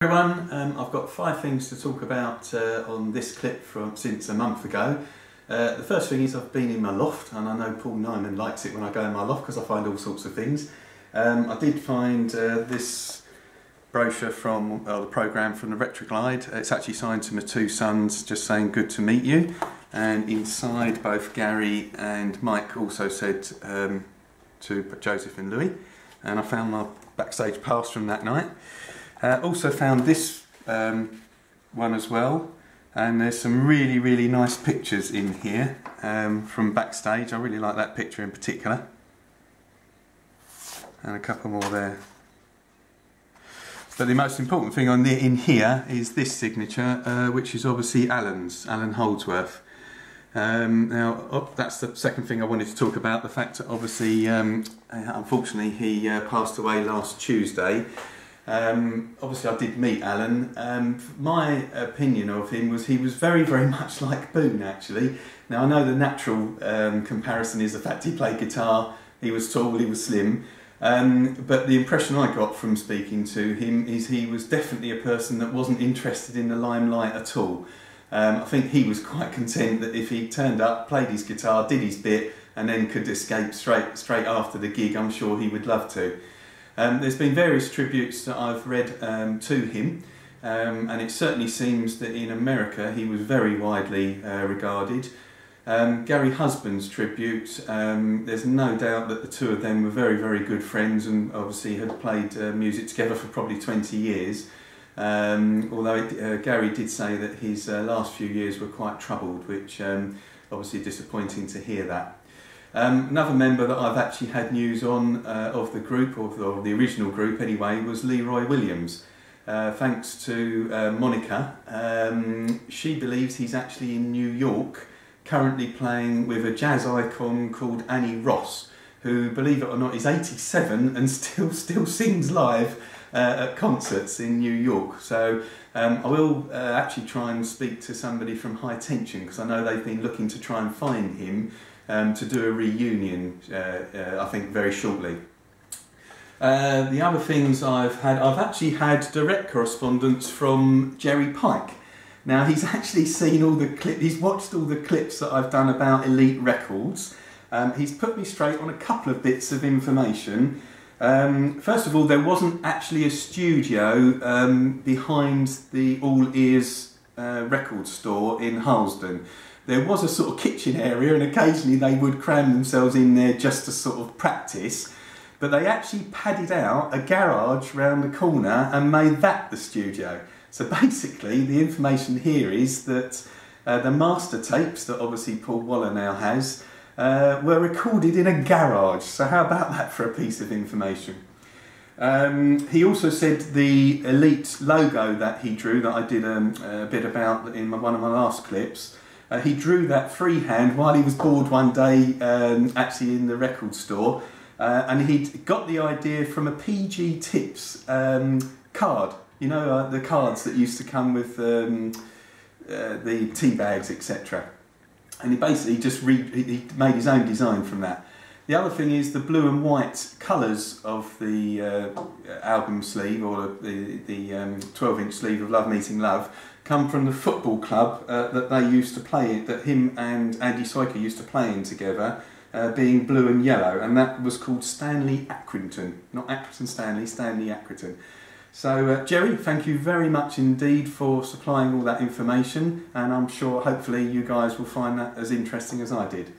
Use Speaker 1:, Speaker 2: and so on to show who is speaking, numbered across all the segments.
Speaker 1: everyone, um, I've got five things to talk about uh, on this clip from since a month ago. Uh, the first thing is I've been in my loft and I know Paul Nyman likes it when I go in my loft because I find all sorts of things. Um, I did find uh, this brochure from the programme from the Retroglide. It's actually signed to my two sons just saying good to meet you and inside both Gary and Mike also said um, to Joseph and Louis and I found my backstage pass from that night. Uh, also found this um, one as well, and there's some really, really nice pictures in here um, from backstage. I really like that picture in particular. And a couple more there. But the most important thing on the, in here is this signature, uh, which is obviously Allan's, Allan Holdsworth. Um, now, oh, that's the second thing I wanted to talk about, the fact that obviously, um, unfortunately, he uh, passed away last Tuesday. Um, obviously, I did meet Allan. Um, my opinion of him was he was very, very much like Boon, actually. Now, I know the natural um, comparison is the fact he played guitar, he was tall, he was slim. Um, but the impression I got from speaking to him is he was definitely a person that wasn't interested in the limelight at all. Um, I think he was quite content that if he turned up, played his guitar, did his bit, and then could escape straight straight after the gig, I'm sure he would love to. Um, there's been various tributes that I've read um, to him, um, and it certainly seems that in America he was very widely uh, regarded. Um, Gary Husband's tribute, um, there's no doubt that the two of them were very, very good friends and obviously had played uh, music together for probably 20 years. Um, although it, uh, Gary did say that his uh, last few years were quite troubled, which obviously disappointing to hear that. Um, another member that I've actually had news on uh, of the group, or the, or the, original group anyway, was Leroy Williams. Uh, thanks to uh, Monica, um, she believes he's actually in New York, currently playing with a jazz icon called Annie Ross, who, believe it or not, is 87 and still still sings live uh, at concerts in New York. So um, I will uh, actually try and speak to somebody from Hi-Tension because I know they've been looking to try and find him um, to do a reunion, uh, uh, I think, very shortly. Uh, the other things I've had, I've actually had direct correspondence from Jerry Pike. Now he's actually seen all the clips, he's watched all the clips that I've done about Elite Records. Um, he's put me straight on a couple of bits of information. Um, first of all, there wasn't actually a studio um, behind the All Ears uh, record store in Harlesden there was a sort of kitchen area and occasionally they would cram themselves in there just to sort of practice. But they actually padded out a garage round the corner and made that the studio. So basically the information here is that uh, the master tapes that obviously Paul Waller now has uh, were recorded in a garage. So how about that for a piece of information? Um, he also said the Elite logo that he drew that I did um, a bit about in one of my last clips uh, he drew that freehand while he was bored one day, um, actually in the record store, uh, and he'd got the idea from a PG Tips um, card. You know, uh, the cards that used to come with um, uh, the tea bags, etc. And he basically just he made his own design from that. The other thing is the blue and white colours of the uh, album sleeve or the, the um, 12 inch sleeve of Love Meeting Love come from the football club uh, that they used to play, that him and Andy Sojka used to play in together, uh, being blue and yellow, and that was called Stanley Accrington, not Accrington Stanley, Stanley Accrington. So, uh, Jerry, thank you very much indeed for supplying all that information, and I'm sure hopefully you guys will find that as interesting as I did.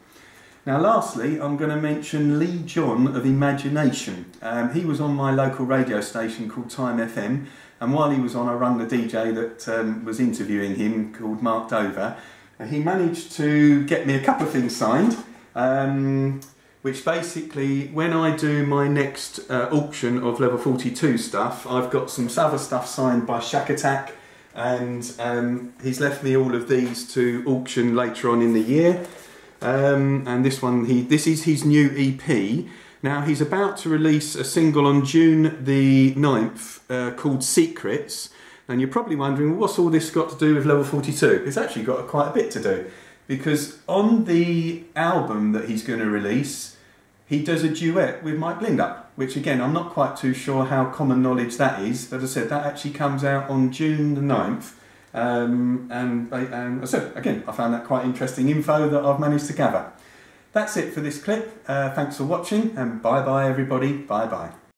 Speaker 1: Now lastly, I'm going to mention Lee John of Imagination. Um, he was on my local radio station called Time FM and while he was on I run the DJ that um, was interviewing him called Mark Dover. Uh, he managed to get me a couple of things signed um, which basically when I do my next uh, auction of level 42 stuff I've got some other stuff signed by Shakatak and um, he's left me all of these to auction later on in the year. Um, and this one, he this is his new EP. Now he's about to release a single on June the 9th uh, called Secrets. And you're probably wondering, well, what's all this got to do with level 42? It's actually got quite a bit to do. Because on the album that he's going to release, he does a duet with Mike Lindup, which again, I'm not quite too sure how common knowledge that is, as I said, that actually comes out on June the 9th. Um, and, said, again, I found that quite interesting info that I've managed to gather. That's it for this clip. Uh, thanks for watching, and bye bye, everybody. Bye bye.